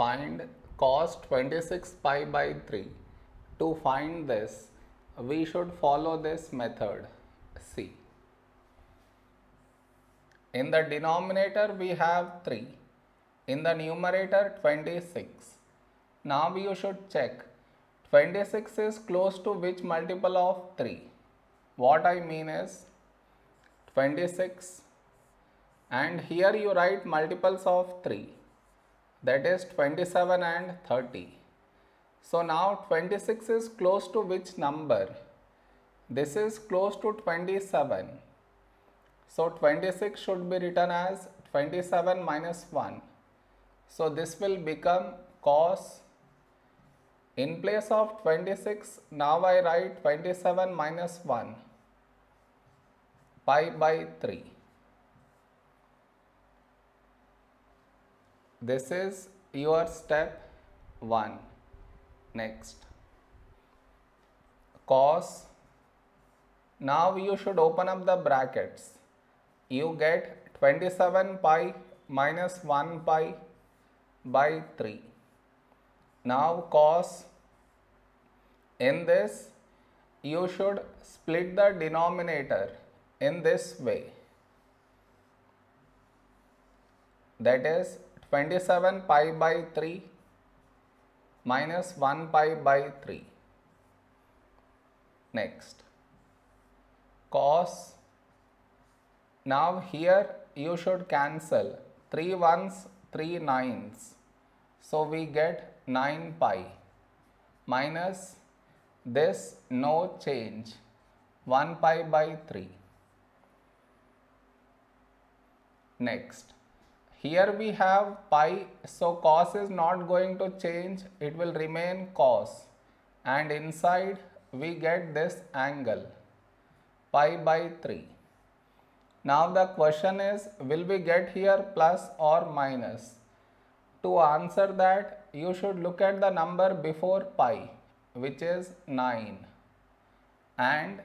find cos 26 pi by 3. To find this, we should follow this method. See. In the denominator we have 3. In the numerator 26. Now you should check 26 is close to which multiple of 3. What I mean is 26 and here you write multiples of 3 that is 27 and 30. So now 26 is close to which number? This is close to 27. So 26 should be written as 27 minus 1. So this will become cos in place of 26 now I write 27 minus 1 pi by 3. This is your step 1. Next. Cos. Now you should open up the brackets. You get 27 pi minus 1 pi by 3. Now cos. In this you should split the denominator in this way. That is 27 pi by 3 minus 1 pi by 3. Next, cos. Now here you should cancel 3 ones, 3 nines. So we get 9 pi minus this no change 1 pi by 3. Next, here we have pi, so cos is not going to change, it will remain cos and inside we get this angle pi by 3. Now the question is will we get here plus or minus? To answer that you should look at the number before pi which is 9 and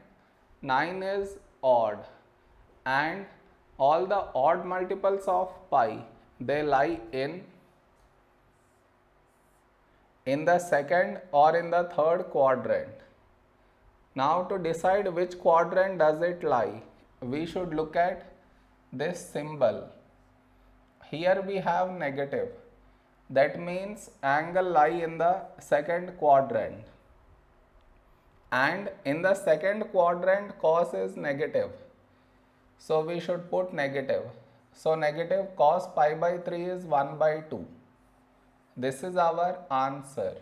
9 is odd and all the odd multiples of pi they lie in in the second or in the third quadrant. Now to decide which quadrant does it lie, we should look at this symbol. Here we have negative. That means angle lie in the second quadrant. And in the second quadrant cos is negative. So we should put negative. So negative cos pi by 3 is 1 by 2. This is our answer.